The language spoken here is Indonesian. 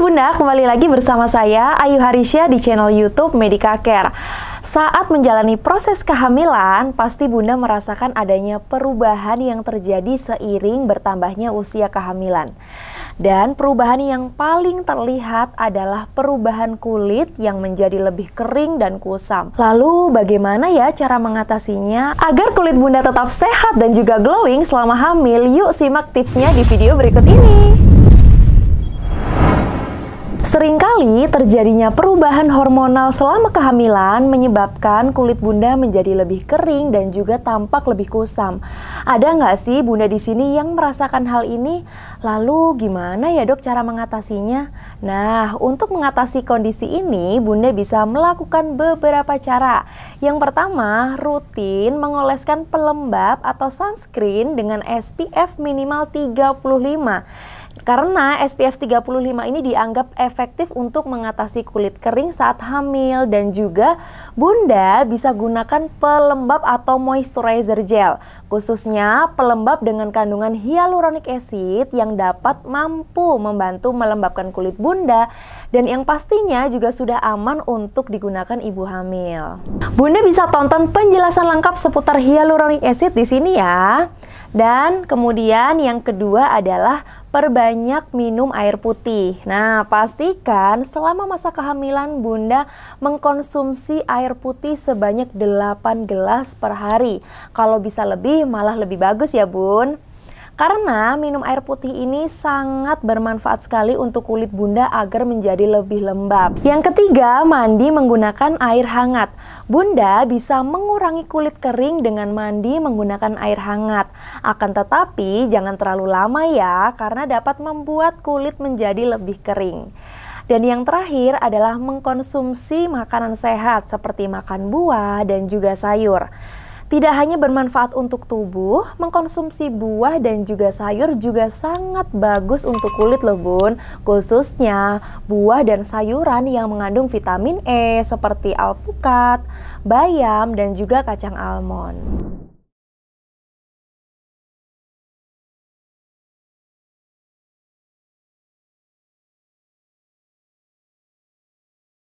Bunda, kembali lagi bersama saya Ayu Harisya di channel YouTube Medica Care. Saat menjalani proses kehamilan, pasti Bunda merasakan adanya perubahan yang terjadi seiring bertambahnya usia kehamilan. Dan perubahan yang paling terlihat adalah perubahan kulit yang menjadi lebih kering dan kusam. Lalu bagaimana ya cara mengatasinya agar kulit Bunda tetap sehat dan juga glowing selama hamil? Yuk simak tipsnya di video berikut ini. Seringkali terjadinya perubahan hormonal selama kehamilan menyebabkan kulit bunda menjadi lebih kering dan juga tampak lebih kusam. Ada nggak sih bunda di sini yang merasakan hal ini? Lalu gimana ya dok cara mengatasinya? Nah, untuk mengatasi kondisi ini, bunda bisa melakukan beberapa cara. Yang pertama, rutin mengoleskan pelembab atau sunscreen dengan SPF minimal 35. Karena SPF 35 ini dianggap efektif untuk mengatasi kulit kering saat hamil dan juga Bunda bisa gunakan pelembab atau moisturizer gel, khususnya pelembab dengan kandungan hyaluronic acid yang dapat mampu membantu melembabkan kulit Bunda dan yang pastinya juga sudah aman untuk digunakan ibu hamil. Bunda bisa tonton penjelasan lengkap seputar hyaluronic acid di sini ya. Dan kemudian yang kedua adalah perbanyak minum air putih. Nah, pastikan selama masa kehamilan Bunda mengkonsumsi air putih sebanyak 8 gelas per hari. Kalau bisa lebih malah lebih bagus ya, Bun. Karena minum air putih ini sangat bermanfaat sekali untuk kulit bunda agar menjadi lebih lembab. Yang ketiga, mandi menggunakan air hangat. Bunda bisa mengurangi kulit kering dengan mandi menggunakan air hangat. Akan tetapi, jangan terlalu lama ya, karena dapat membuat kulit menjadi lebih kering. Dan yang terakhir adalah mengkonsumsi makanan sehat seperti makan buah dan juga sayur. Tidak hanya bermanfaat untuk tubuh, mengkonsumsi buah dan juga sayur juga sangat bagus untuk kulit loh bun. Khususnya buah dan sayuran yang mengandung vitamin E seperti alpukat, bayam, dan juga kacang almond.